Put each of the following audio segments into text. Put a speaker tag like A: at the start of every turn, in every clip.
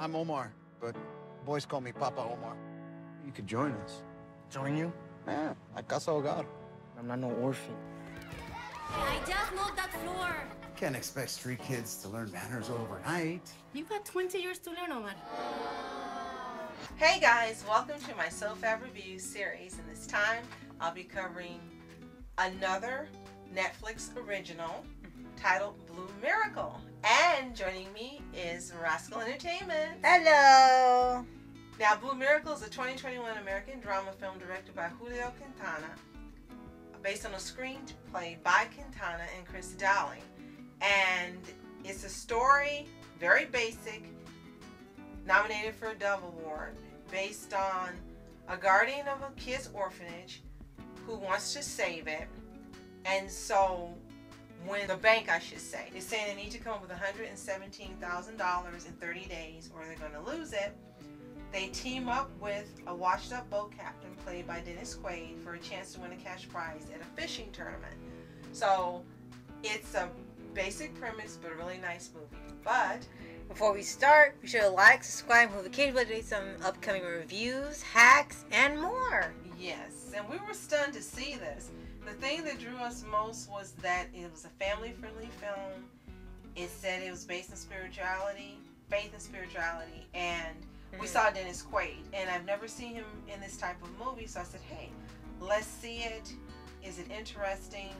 A: I'm Omar, but boys call me Papa Omar. You could join us.
B: Join you?
A: Yeah, at Casa Hogar.
B: I'm not no orphan.
C: I just moved that floor.
A: Can't expect street kids to learn manners overnight.
C: You got 20 years to learn, Omar.
D: Hey guys, welcome to my SOFHAB Review series, and this time I'll be covering another Netflix original titled Blue Miracle. And joining me is Rascal Entertainment.
E: Hello.
D: Now, Blue Miracle is a 2021 American drama film directed by Julio Quintana, based on a screenplay by Quintana and Chris Dowling. And it's a story, very basic, nominated for a Dove Award, based on a guardian of a kid's orphanage who wants to save it. And so, when the bank, I should say, is saying they need to come up with $117,000 in 30 days or they're going to lose it, they team up with a washed up boat captain played by Dennis Quaid for a chance to win a cash prize at a fishing tournament. So it's a basic premise, but a really nice movie. But
E: Before we start, be sure to like, subscribe, move occasionally update some upcoming reviews, hacks, and more.
D: yes, and we were stunned to see this. The thing that drew us most was that it was a family friendly film. It said it was based on spirituality, faith and spirituality, and we
E: Mhm.
D: saw Dennis Quaid, and I've never seen him in this type of movie. So I said, "Hey, let's see it. Is it interesting?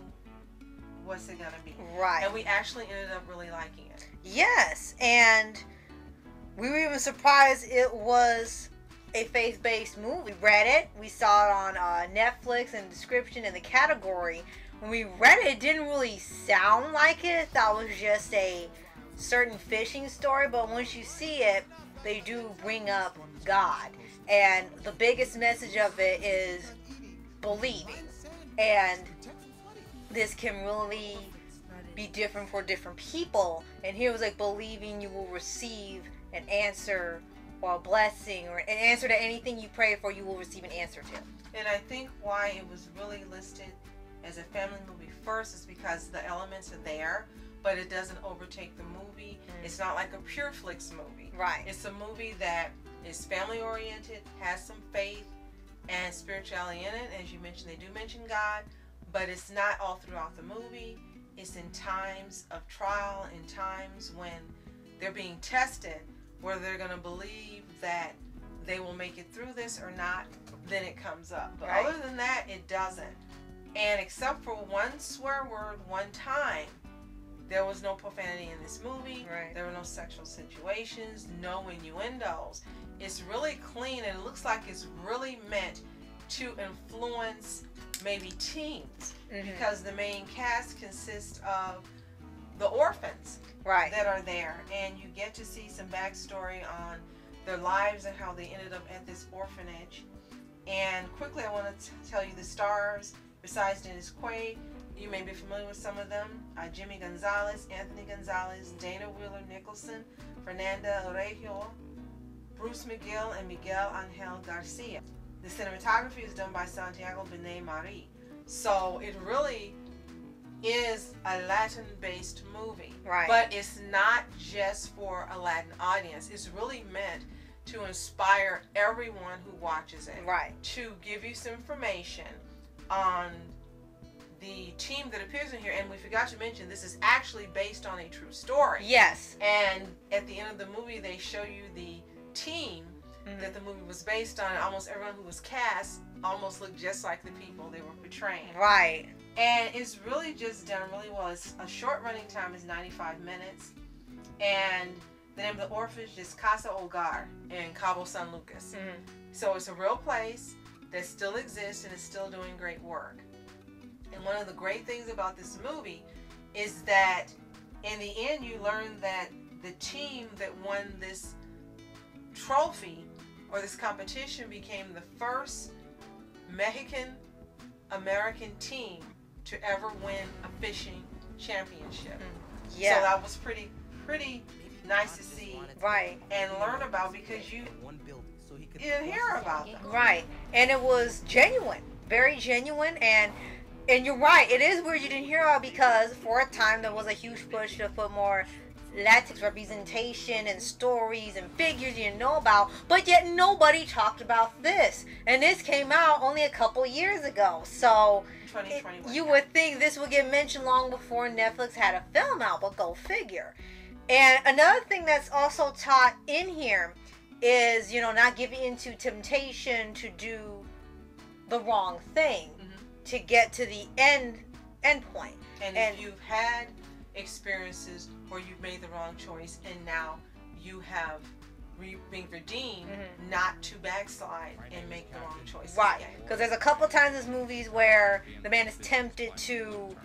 D: What's it gonna be?"
E: Right.
D: And we actually ended up really liking it.
E: Yes, and we were even surprised it was a faith-based movie. We read it, we saw it on uh, Netflix and description in the category. When we read it, it didn't really sound like it. That was just a certain fishing story. But once you see it, they do bring up God, and the biggest message of it is believing, and this can really be different for different people. And here was like believing you will receive an answer or a blessing or an answer to anything you pray for, you will receive an answer to.
D: And I think why it was really listed as a family movie first is because the elements are there, but it doesn't overtake the movie.
E: Mm.
D: It's not like a Pure Flix movie.
E: Right.
D: It's a movie that is family oriented, has some faith and spirituality in it. As you mentioned, they do mention God, but it's not all throughout the movie. It's in times of trial, in times when they're being tested, whether they're going to believe that they will make it through this or not, then it comes up. But
E: Right.
D: other than that, it doesn't. And except for one swear word one time, there was no profanity in this movie.
E: Right.
D: There were no sexual situations, no innuendos. It's really clean and it looks like it's really meant to influence maybe teens
E: Mhm.
D: because the main cast consists of the orphans
E: Right.
D: that are there. And you get to see some backstory on their lives and how they ended up at this orphanage. And quickly i want to tell you the stars besides dennis quaid. You may be familiar with some of them. Uh, jimmy gonzalez anthony gonzalez dana wheeler nicholson fernanda orejo bruce mcgill and miguel angel garcia. The cinematography is done by santiago benet mari. So it really is a Latin based movie.
E: Right.
D: But it's not just for a Latin audience. It's really meant to inspire everyone who watches it.
E: Right.
D: To give you some information on the team that appears in here. And we forgot to mention this is actually based on a true story.
E: Yes.
D: And at the end of the movie, they show you the team
E: Mhm.
D: that the movie was based on. Almost everyone who was cast almost looked just like the people they were portraying
E: Right.
D: And it's really just done really well. It's a short running time is 95 minutes, and the name of the orphanage is Casa Hogar in Cabo San Lucas.
E: Mhm.
D: So it's a real place that still exists and is still doing great work. And one of the great things about this movie is that in the end, you learn that the team that won this trophy or this competition became the first Mexican American team to ever win a fishing championship. Mm.
E: Yeah.
D: So that was pretty pretty nice to see
E: right.
D: and learn about because you you didn't hear about them.
E: Right. And it was genuine. Very genuine and and you're right, it is weird you didn't hear about because for a time there was a huge push to put more Latinx representation and stories and figures you know about, but yet nobody talked about this. And this came out only a couple years ago. So it-
D: 2021.
E: you would think this would get mentioned long before Netflix had a film out, but go figure. And another thing that's also taught in here is, you know, not giving into temptation to do the wrong thing
D: Mhm.
E: to get to the end end point.
D: And,
E: And-
D: if you've had experiences where you've made the wrong choice and now you have re- been redeemed
E: Mhm.
D: not to backslide and make the wrong choice.
E: Right. Because there's a couple times in movies where the man is tempted to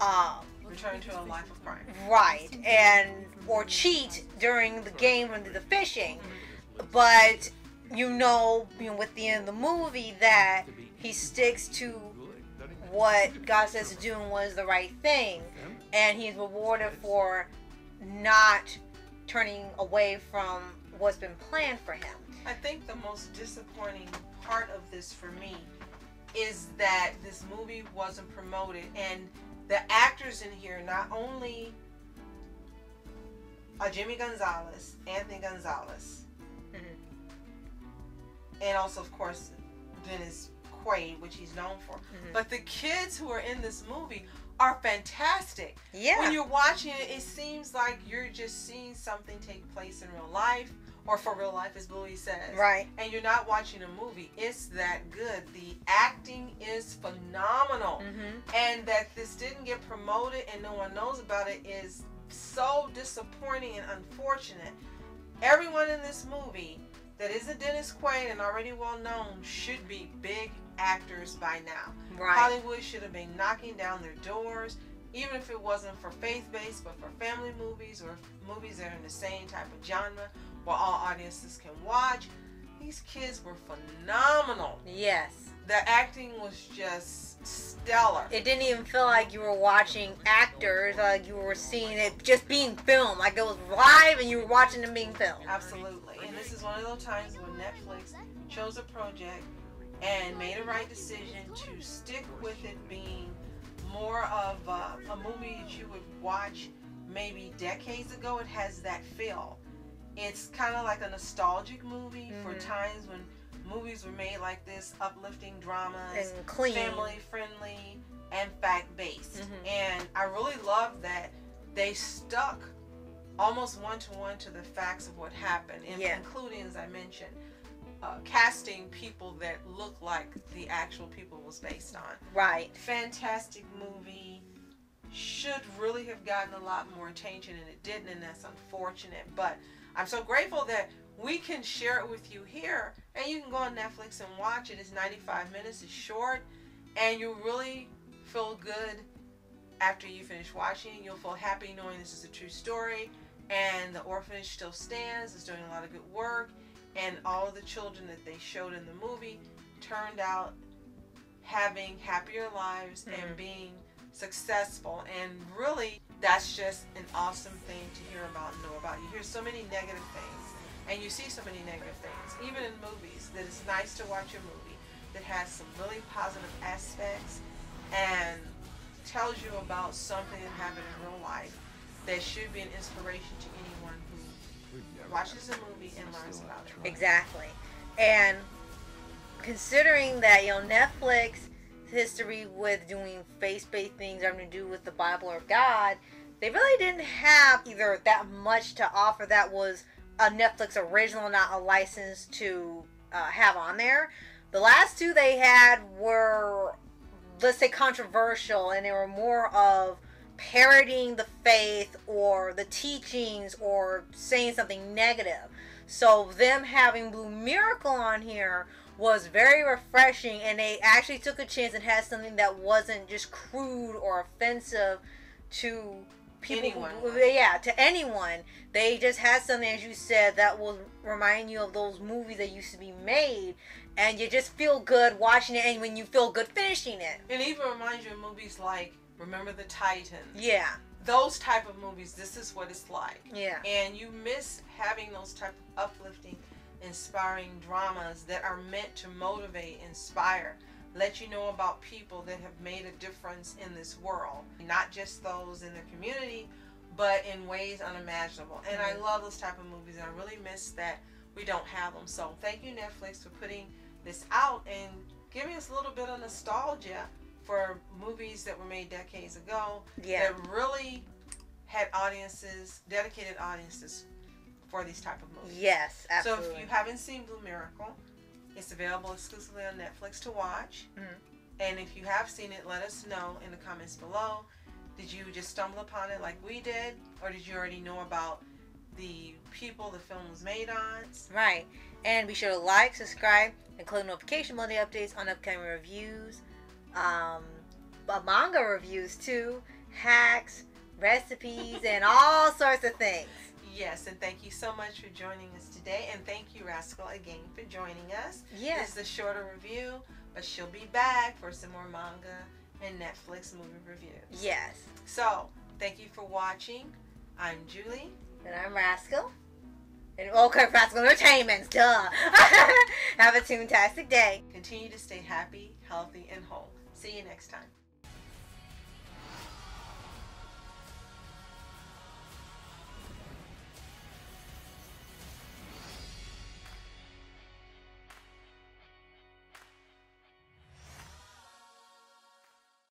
E: uh,
D: Return to a life of crime.
E: right and or cheat during the game or the fishing but you know, you know with the end of the movie that he sticks to what God says to do and what is the right thing and he's rewarded for not turning away from what's been planned for him
D: I think the most disappointing part of this for me is that this movie wasn't promoted and the actors in here not only are Jimmy Gonzalez, Anthony Gonzalez,
E: Mhm.
D: and also of course Dennis Quaid, which he's known for,
E: Mhm.
D: but the kids who are in this movie are fantastic.
E: yeah
D: When you're watching it, it seems like you're just seeing something take place in real life, or for real life, as Bluey says.
E: right
D: And you're not watching a movie. It's that good. The acting is phenomenal.
E: hmm
D: And that this didn't get promoted and no one knows about it is so disappointing and unfortunate. Everyone in this movie that is a Dennis Quaid and already well known should be big actors by now.
E: right
D: Hollywood should have been knocking down their doors, even if it wasn't for faith based, but for family movies or movies that are in the same type of genre where all audiences can watch. These kids were phenomenal.
E: yes
D: The acting was just stellar.
E: it didn't even feel like you were watching actors like you were seeing it just being filmed like it was live and you were watching them being filmed
D: Absolutely. And this is one of those times when Netflix chose a project and made a right decision to stick with it being more of a, a movie that you would watch maybe decades ago. It has that feel. It's kind of like a nostalgic movie for
E: Mhm.
D: times when movies were made like this, uplifting dramas
E: and clean
D: family friendly and fact based.
E: Mhm.
D: And I really love that they stuck almost one to one to the facts of what happened, and
E: Yeah.
D: including, as I mentioned, uh, casting people that look like the actual people was based on.
E: right
D: Fantastic movie. Should really have gotten a lot more attention, and it didn't, and that's unfortunate. But I'm so grateful that we can share it with you here, and you can go on Netflix and watch it. It's 95 minutes, it's short, and you really feel good after you finish watching. You'll feel happy knowing this is a true story, and the orphanage still stands. It's doing a lot of good work, and all of the children that they showed in the movie turned out having happier lives
E: Mhm.
D: and being successful. And really, that's just an awesome thing to hear about and know about. You hear so many negative things, and you see so many negative things, even in movies, that it's nice to watch a movie that has some really positive aspects and tells you about something that happened in real life that should be an inspiration to anyone who watches a movie and learns about it.
E: Exactly. And considering that, you know, Netflix history with doing faith-based things having to do with the Bible or God, they really didn't have either that much to offer that was a Netflix original, not a license to uh, have on there. The last two they had were, let's say, controversial, and they were more of parodying the faith or the teachings or saying something negative. So them having Blue Miracle on here was very refreshing and they actually took a chance and had something that wasn't just crude or offensive to people
D: Anyone.
E: yeah to anyone they just had something as you said that will remind you of those movies that used to be made and you just feel good watching it and when you feel good finishing it
D: It even reminds you of movies like Remember the Titans.
E: yeah
D: Those type of movies, this is what it's like.
E: yeah
D: And you miss having those type of uplifting, inspiring dramas that are meant to motivate, inspire, let you know about people that have made a difference in this world. Not just those in the community, but in ways unimaginable. And I love those type of movies, and I really miss that we don't have them. So thank you, Netflix, for putting this out and giving us a little bit of nostalgia for movies that were made decades ago
E: Yeah.
D: that really had audiences, dedicated audiences for these type of movies.
E: Yes, absolutely.
D: So if you haven't seen Blue Miracle, it's available exclusively on Netflix to watch.
E: Mhm.
D: And if you have seen it, let us know in the comments below. Did you just stumble upon it like we did, or did you already know about the people the film was made on?
E: Right. And be sure to like, subscribe, and click notification bell Monday updates on upcoming reviews, um, manga reviews too, hacks, recipes, and all sorts of things.
D: Yes, and thank you so much for joining us today, and thank you, Rascal, again for joining us.
E: Yes.
D: This is a shorter review, but she'll be back for some more manga and Netflix movie reviews.
E: Yes.
D: So, thank you for watching. I'm Julie.
E: And I'm Rascal. And okay, Rascal Entertainment, duh. Have a toontastic day.
D: Continue to stay happy, healthy, and whole. See you next time.